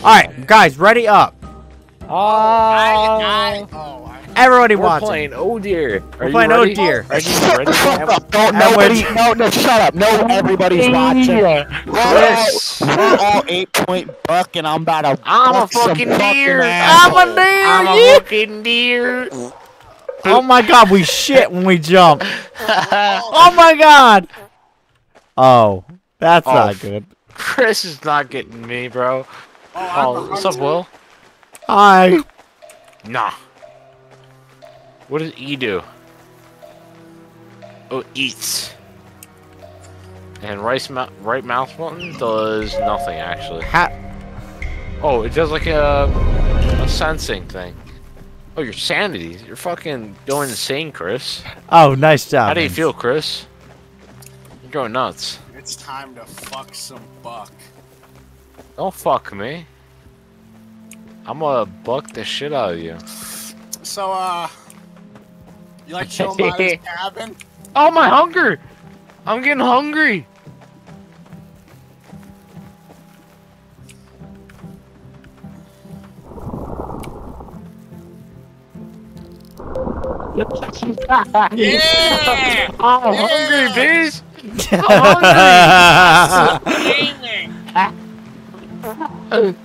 Alright, guys, ready up. Oh, I, oh, I, oh, Everybody we're watching. playing Oh Deer. We're playing Oh Deer. Are oh you Shut ready? the fuck up. No, And nobody, no, no, shut up. No, everybody's watching. We're all, we're all eight point buck, and I'm about to. I'm a buck some fucking fucking deer. asshole. I'm a deer. I'm a fucking deer. Oh my god, we shit when we jump. Oh my god. Oh, that's Oh, not good. Chris is not getting me, bro. Oh, Oh, what's up. Will? Hi. Nah. What does E do? Oh, eats. And right, mou right mouse button does nothing, actually. Ha Oh, it does like a, a sensing thing. Oh, your sanity. You're fucking going insane, Chris. oh, nice job. How do you Vince. feel, Chris? You're going nuts. It's time to fuck some buck. Don't fuck me. I'm gonna buck the shit out of you. So, uh, you like chilling by this cabin? Oh, my hunger! I'm getting hungry! Yeah! I'm Yeah. hungry, bitch! Gaming!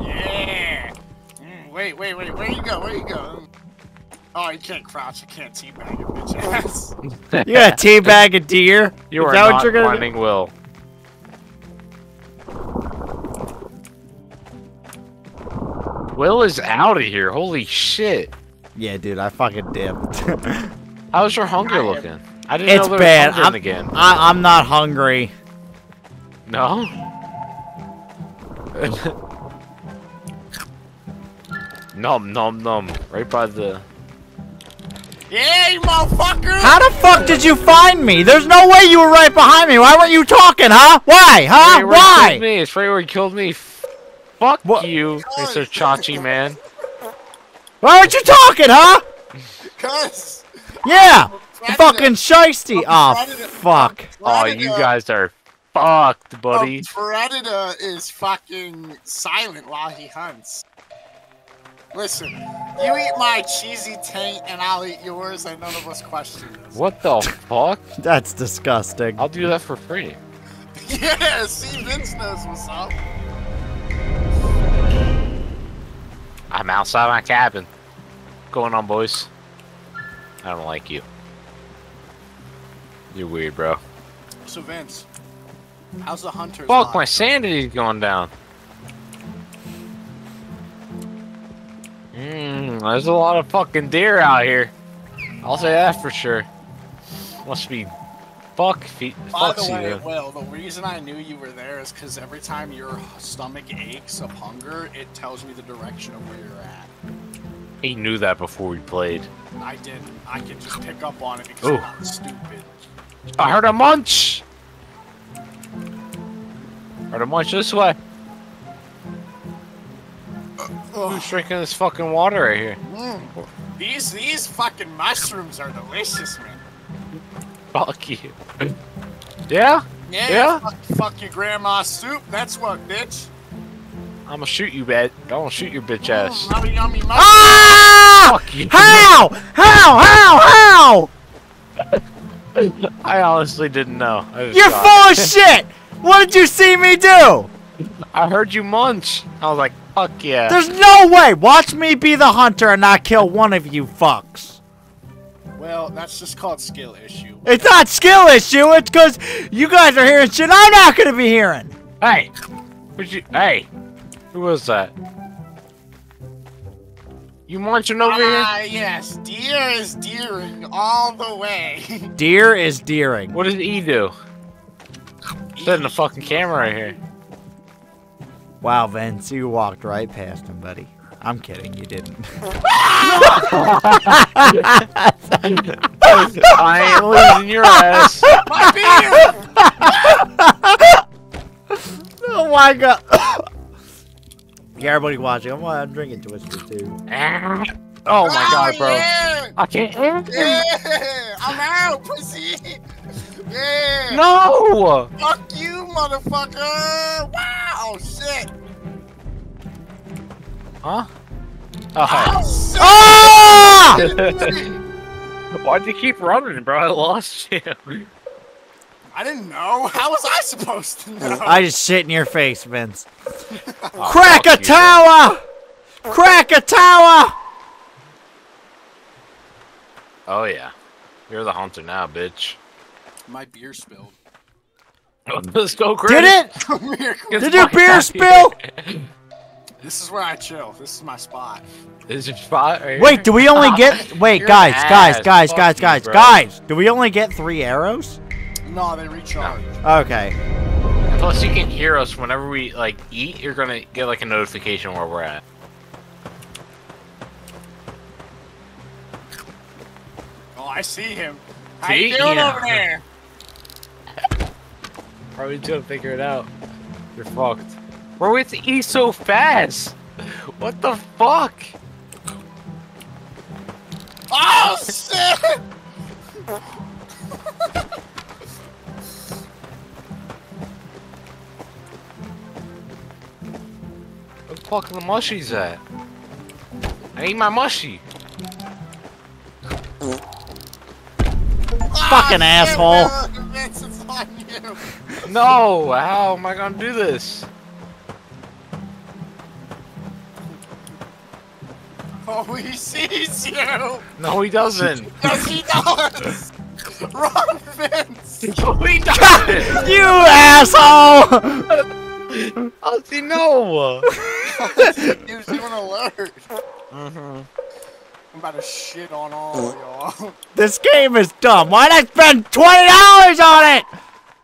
Yeah! Mm, wait, wait, wait, where you go? Where you go? Oh, you can't crouch. You can't teabag a bitch ass. you got a teabag a deer? You Is are that what not you're gonna do? Will. Will is out of here. Holy shit. Yeah, dude, I fucking dipped. How's your hunger looking? I didn't it's know there bad. was I'm, again. I, I'm not hungry. No? nom nom nom. Right by the. yeah, you motherfucker! How the fuck did you find me? There's no way you were right behind me. Why weren't you talking, huh? Why, huh? Right where killed Why? me. It's right where he killed me. Fuck What? you, Mr. Chachi man. Why weren't you talking, huh? Cuz! Yeah. Ah, predator- Fucking shisty. Oh, fuck. Oh, you guys are fucked, buddy. A predator is fucking silent while he hunts. Listen, you eat my cheesy taint and I'll eat yours and none of us question this. What the fuck? That's disgusting. I'll do that for free. yeah, see, Vince knows what's up. I'm outside my cabin. Going on, boys. I don't like you. You're weird, bro. So, Vince, how's the hunter? Fuck, life? my sanity's going down. Mmm, there's a lot of fucking deer out here. I'll say that for sure. Must be fuck feet. By Fuck the way, you. Will, the reason I knew you were there is because every time your stomach aches of hunger, it tells me the direction of where you're at. He knew that before we played. I didn't. I can just pick up on it because Ooh. I'm not stupid. I heard a munch. Heard a munch this way. Ugh. Who's drinking this fucking water right here? Mm. These these fucking mushrooms are delicious, man. Fuck you. Yeah? Yeah. Yeah? Fuck, fuck your grandma's soup. That's what, bitch. I'm gonna shoot you, bitch. I'm gonna shoot your bitch ass. Yummy, yummy mushroom. Ah! Fuck you. How? How? How? How? I honestly didn't know. You're shot. full of shit. What did you see me do? I heard you munch. I was like, fuck yeah. There's no way. Watch me be the hunter and not kill one of you fucks. Well, that's just called skill issue. It's not skill issue. It's because you guys are hearing shit I'm not gonna be hearing. Hey, would you? Hey, who was that? You munching over here? Ah, yes. Deer is deering all the way. Deer is deering. What did E do? Setting the fucking camera right here. Wow, Vince, you walked right past him, buddy. I'm kidding, you didn't. I ain't losing your ass. My beer! oh my god. Yeah, everybody watching. I'm, I'm drinking Twister too. Oh my god, bro. Yeah, I can't. yeah, I'm out, pussy. Yeah! No! Fuck you, motherfucker! Wow, shit! Huh? Oh, Oh, shit! Ah! Why'd you keep running, bro? I lost you. I didn't know. How was I supposed to know? I just shit in your face, Vince. Oh, Crack a tower! Crack a tower! Oh, yeah. You're the hunter now, bitch. My beer spilled. Let's go, Chris. Did it? Come here, Get Did your beer spill? This is where I chill. This is my spot. This is your spot right Wait, do we only get... Wait, You're guys, guys, guys, guys, guys, guys. Do we only get three arrows? No, they recharge. Okay. Plus, you can hear us whenever we like eat. You're gonna get like a notification where we're at. Oh, I see him. How See? you doing Yeah. over there? Probably to figure it out. You're fucked. Bro, it's eat so fast. What the fuck? Oh shit! Fuck are the mushies at? I need my mushy. Fucking Ah, asshole. man. Vince, it's on you. No, how am I gonna do this? Oh, he sees you. No, he doesn't. Yes, he does. Run, Vince. no, he doesn't. You asshole! How does he know? Gives you an alert. mm-hmm. I'm about to shit on all y'all. this game is dumb. Why'd I spend $20 on it?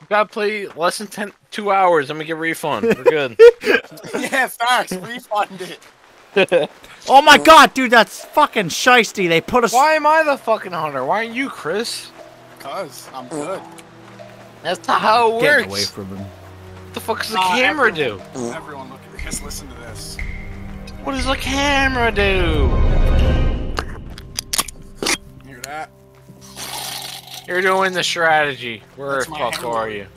Gotta play less than 10, two hours. I'm gonna get refund. We're good. yeah, facts. Refund it. Oh my god, dude, that's fucking shisty. They put us. Why am I the fucking hunter? Why aren't you, Chris? Cause I'm good. That's not how it Get works. away from him. What the fuck does the Nah, camera everyone- do? Everyone look at this. Listen to this. What does the camera do? Hear that? You're doing the strategy. Where the fuck are you?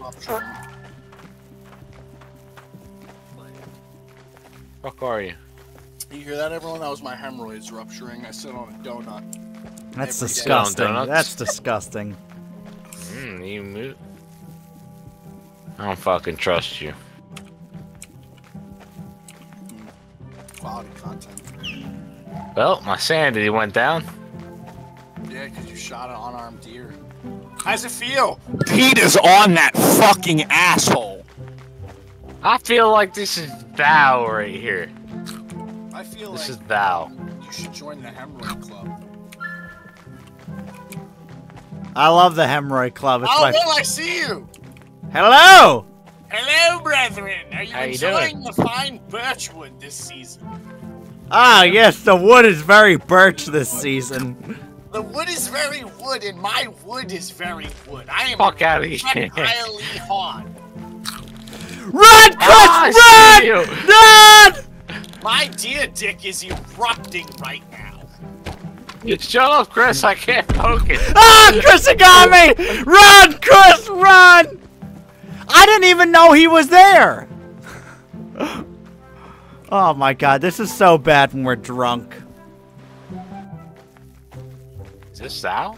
Fuck are you? You hear that, everyone? That was my hemorrhoids rupturing. I sit on a donut. That's disgusting. That's disgusting. Hmm, you move. I don't fucking trust you. Content. Well, my sanity went down. Yeah, because you shot an unarmed deer. How's it feel? Pete is on that fucking asshole. I feel like this is Val right here. I feel This like is Val. you should join the hemorrhoid club. I love the hemorrhoid club. It's oh, my. well, I see you. Hello! Hello, brethren. Are you How you enjoying the fine birchwood this season? Ah, yes, the wood is very birch this season. The wood is very wood, and my wood is very wood. I am Fuck out of here. entirely hard. Run, Chris! Ah, run! you. Run! My dear dick is erupting right now. Shut up, Chris. I can't poke it. Ah, Chris got me! Run, Chris, run! I didn't even know he was there. Oh my god, this is so bad when we're drunk. Is this Sal?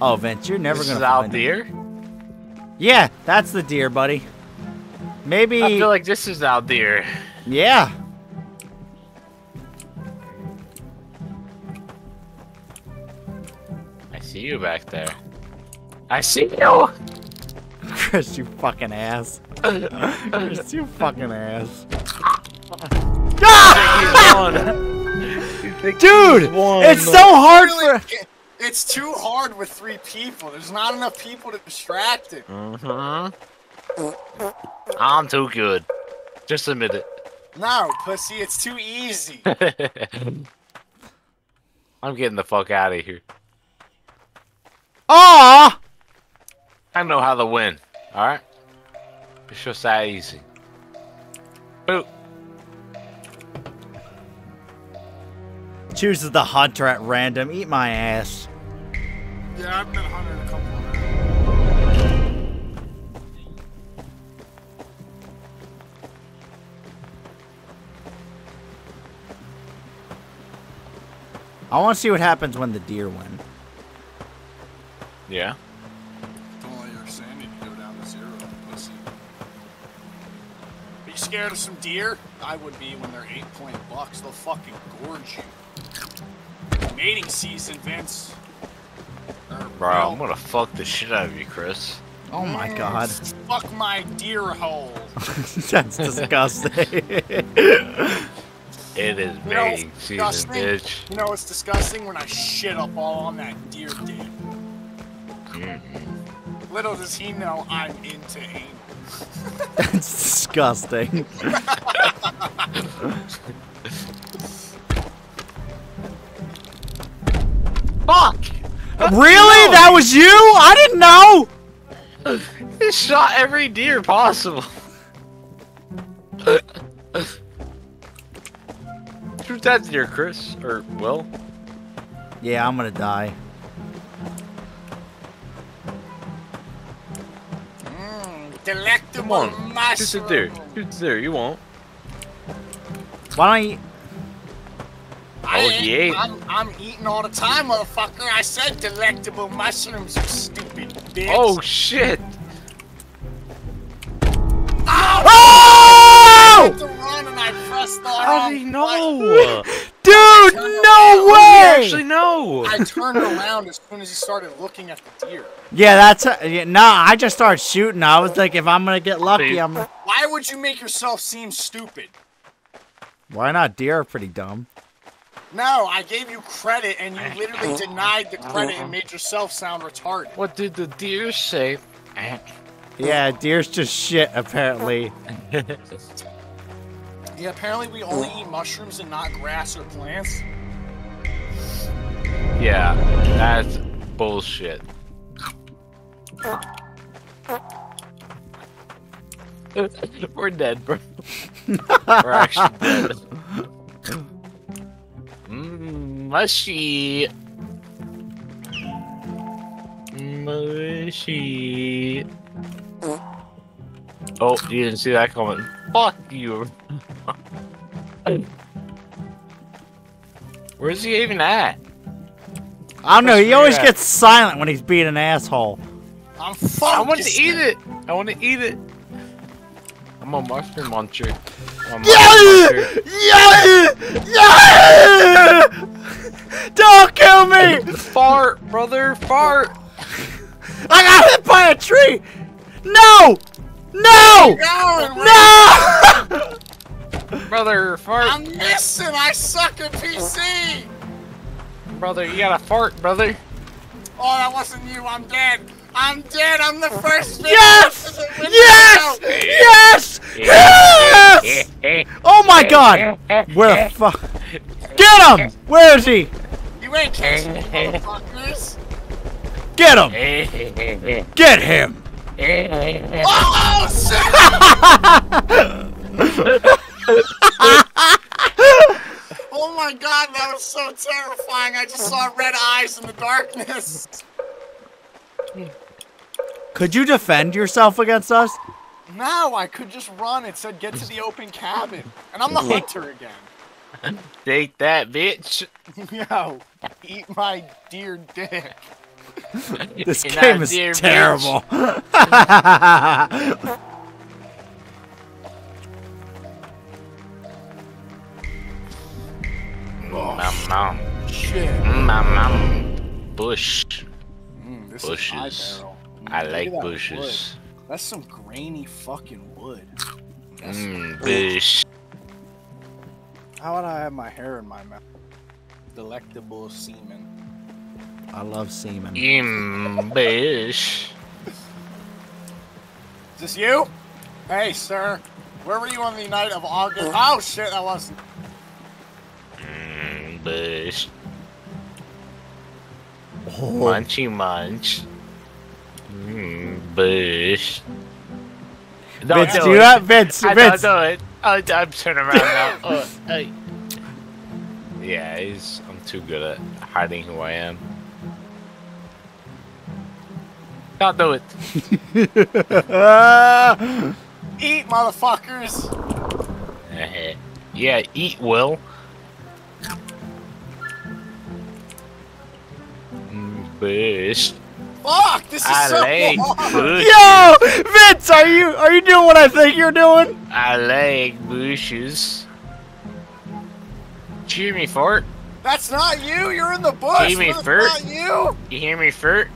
Oh, Vince, you're never this gonna is Al find it. Deer? Yeah, that's the deer, buddy. Maybe. I feel like this is Al Deer. yeah. I see you back there. I see you. Chris, you fucking ass. Chris, you fucking ass. Dude, it's so hard Really, for. it's too hard with three people. There's not enough people to distract it. Mhm. I'm too good. Just admit it. No, pussy, it's too easy. I'm getting the fuck out of here. Aw! I know how to win. All right. It's just that easy. Boop. chooses the hunter at random. Eat my ass. Yeah, I've been hunting a couple of times. I want to see what happens when the deer win. Yeah. Don't let your sanity go down to zero, pussy. Are you scared of some deer? I would be when they're eight point bucks. They'll fucking gorge you. Mating season, Vince. Bro, I'm gonna fuck the shit out of you, Chris. Oh my mm, god. Fuck my deer hole. That's disgusting. It is You know, mating season, disgusting. bitch. You know what's disgusting? When I shit up all on that deer dick. Mm. Little does he know I'm into anal. That's disgusting. Fuck! really? That was you? I didn't know. He shot every deer possible. Shoot that deer, Chris. Or, Will. Yeah, I'm gonna die. Mmm, delectable Come on. Shoot mushroom. the deer. Shoot the deer. You won't. Why don't you? I Oh, ain't- he ate. I'm, I'm eating all the time, motherfucker. I said delectable mushrooms, you stupid bitch. Oh, shit! Ow! Oh! I to run and I pressed the How wrong did he know? Dude, no How way! did actually know? I turned around as soon as he started looking at the deer. Yeah, that's uh, yeah, nah. I just started shooting. I was like, if I'm gonna get lucky, I'm. Why would you make yourself seem stupid? Why not? Deer are pretty dumb. No, I gave you credit and you literally mm-hmm. denied the credit and mm-hmm. made yourself sound retarded. What did the deer say? Yeah, deer's just shit. Apparently. Yeah, apparently we only eat mushrooms and not grass or plants. yeah, that's bullshit. We're dead, bro. We're actually dead. Mushy. Mushy. Oh, you didn't see that coming. Fuck you. Where's he even at? I don't know. He always at? gets silent when he's being an asshole. I'm I want to eat it. I want to eat it. I'm a mushroom muncher. I'm a Yeah! mushroom Yeah! Yeah! Don't kill me! Fart, brother, fart. I got hit by a tree! No! No! Going, No! Brother, fart. I'm missing. I suck at PC. Brother, you got to fart, brother. Oh, that wasn't you. I'm dead. I'm dead. I'm the first victim Yes! to. Yes! Yes! Yes! Oh my god! Where the fuck? Get him! Where is he? You ain't catching me, motherfuckers. Get him! Get him! Oh, shit! oh my god, that was so terrifying. I just saw red eyes in the darkness. Could you defend yourself against us? No, I could just run. It said get to the open cabin. And I'm the hunter again. Take that, bitch. Yo, eat my dear dick. This You're game is dear, bitch. terrible. Nom nom. Shit. Nom nom. Bush. Mm, Bushes. is my barrel. I like that bushes. wood. That's some grainy fucking wood. That's Mmm, bush. How would I have my hair in my mouth? Delectable semen. I love semen. Mmm, bush. Is this you? Hey, sir. Where were you on the night of August? Oh shit, that wasn't. Mmm, bush. Oh, Munchy munch. Mmm, bush. Don't Vince, do do it. that? Vince, I Vince. don't do it. I, I'm turning around now. Oh, hey. Yeah, he's. I'm too good at hiding who I am. Don't do it. Eat, motherfuckers! yeah, eat Will. Mm, bush. Fuck, this is I so like hard. Yo, Vince, are you are you doing what I think you're doing? I like bushes. Hear me fart? That's not you. You're in the bush. Jamie That's Furt. not you. You hear me fart?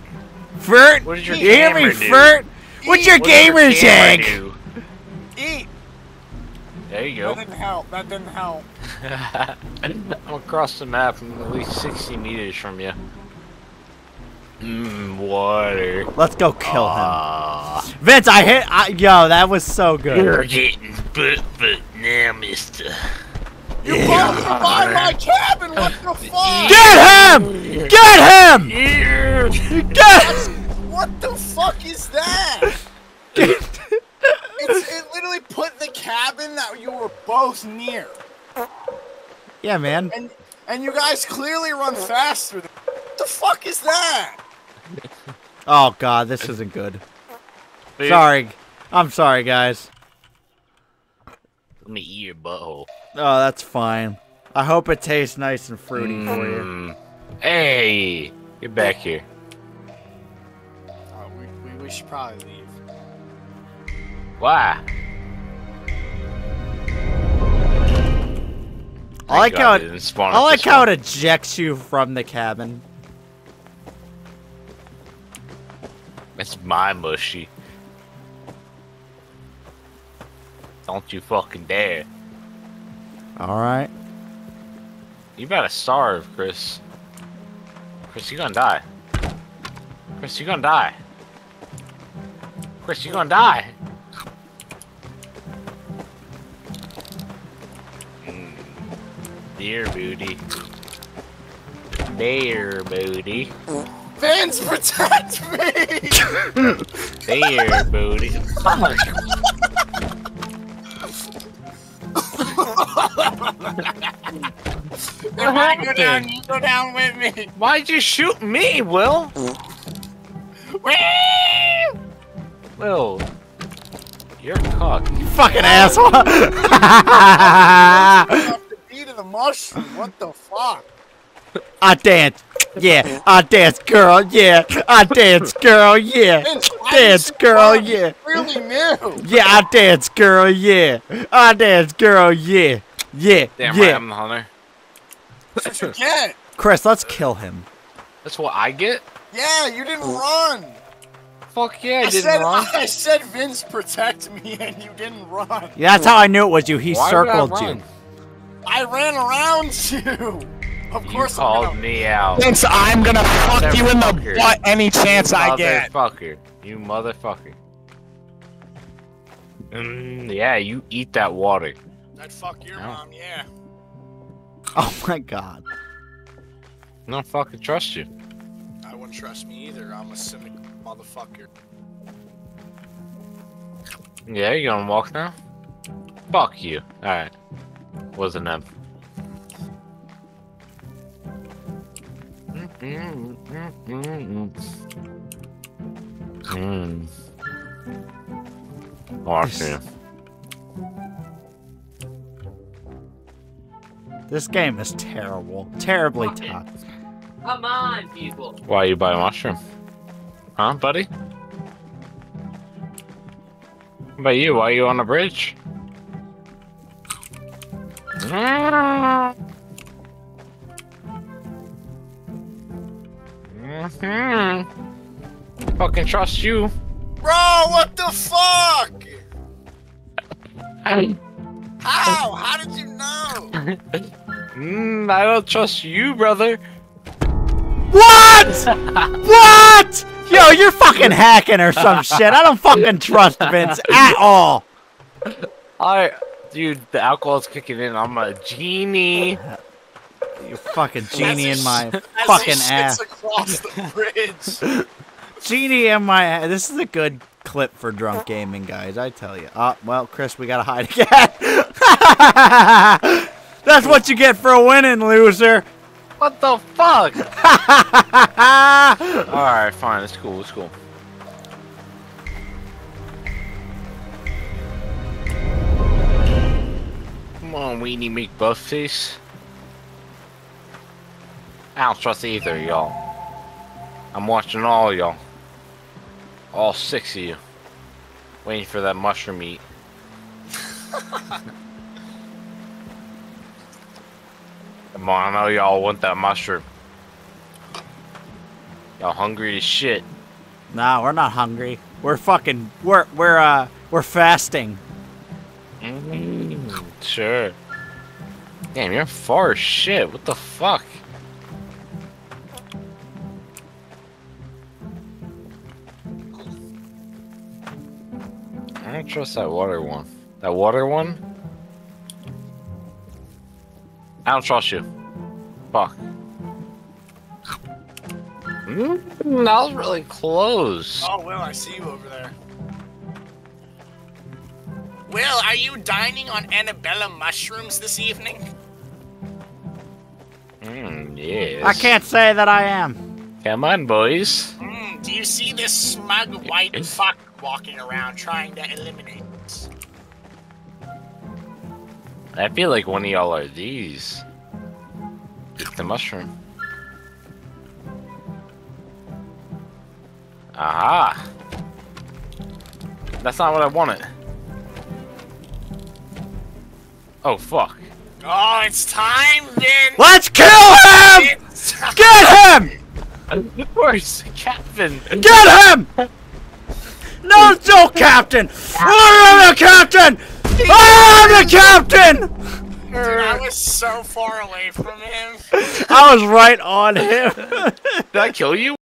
Furt, What did your you hear me, do? Furt? What's your. What did your gamer's camera egg? do? Eat. There you go. That didn't help. That didn't help. I'm across the map. I'm at least 60 meters from you. Mmm, water. Let's go kill him. Ah, Vince, I hit. I, yo, that was so good. You're getting butt butt now, mister. You both by my cabin. What the fuck? Get him! Get him! Get! What the fuck is that? It's, it literally put the cabin that you were both near, Yeah, man. and and you guys clearly run faster. Than, what the fuck is that? Oh god, this isn't good. Dude, Sorry. I'm sorry, guys. Let me eat your butthole. Oh, that's fine. I hope it tastes nice and fruity for you. Mm. Hey, get back here. Oh, we, we, we should probably leave. Why? I like God how it it, didn't spawn I like how it ejects you from the cabin. It's my mushy. Don't you fucking dare. All right. You better starve, Chris. Chris, you're gonna die. Chris, you're gonna die. Chris, you're gonna die. Mm. Dear booty. Dear booty. Vince, protect me! Dear booty. Fuck. if I go down, you go down with me. Why'd you shoot me, Will? Will. You're a cock. Fucking asshole. Off the beat of the mushroom. What the fuck? I dance. Yeah. I dance, girl. Yeah. I dance, girl. Yeah. Dance, girl. Yeah. Really new. Yeah. I dance, girl. Yeah. I dance, girl. Yeah. Yeah. Damn right, yeah. I'm the hunter. That's what you get. Chris, let's kill him. That's what I get? Yeah, you didn't run. Fuck yeah, I I didn't said, run. I said, Vince, protect me, and you didn't run. Yeah, that's how I knew it was you. He Why circled you. I ran around you. Of You course, I'm called gonna- me out. Since I'm gonna fuck you in the butt any chance I get. Motherfucker. You motherfucker. Mm, yeah, you eat that water. I'd fuck your No. mom, yeah. Oh my god. I don't fucking trust you. I wouldn't trust me either. I'm a cynical motherfucker. Yeah, you gonna walk now? Fuck you. Alright. Wasn't them. Mm. Awesome. This game is terrible. Terribly tough. Come on, people. Why you buy a mushroom? Huh, buddy? What about you? Why are you on a bridge? Mm-hmm. Fucking trust you. Bro, what the fuck? How? How did you know? Mm, I don't trust you, brother. What? what? Yo, you're fucking hacking or some shit. I don't fucking trust Vince at all. I, dude, the alcohol's kicking in. I'm a genie. You fucking genie in my As fucking he ass. across the bridge. Genie in my ass. This is a good clip for drunk gaming, guys. I tell you. Uh, well, Chris, we gotta hide again. That's what you get for a winning, loser. What the fuck? Alright, fine. It's cool. It's cool. Come on, Weenie McBuffface. I don't trust either of y'all. I'm watching all y'all. All six of you. Waiting for that mushroom meat. Come on, I know y'all want that mushroom. Y'all hungry as shit. Nah, we're not hungry. We're fucking. We're we're uh we're fasting. Mm, sure. Damn, you're far as shit. What the fuck? Don't trust that water one. That water one? I don't trust you. Fuck. Mm, that was really close. Oh, Will, I see you over there. Will, are you dining on Annabella mushrooms this evening? Mm, yes. I can't say that I am. Come on, boys. Mm, do you see this smug white fuck walking around trying to eliminate us? I feel like one of y'all are these. It's the mushroom. Aha! That's not what I wanted. Oh, fuck. Oh, it's time then! Let's kill him! Get him! Where's the captain? Get him! No, no, Captain! I'm the Captain! I'm the Captain! Dude, I was so far away from him. I was right on him. Did I kill you?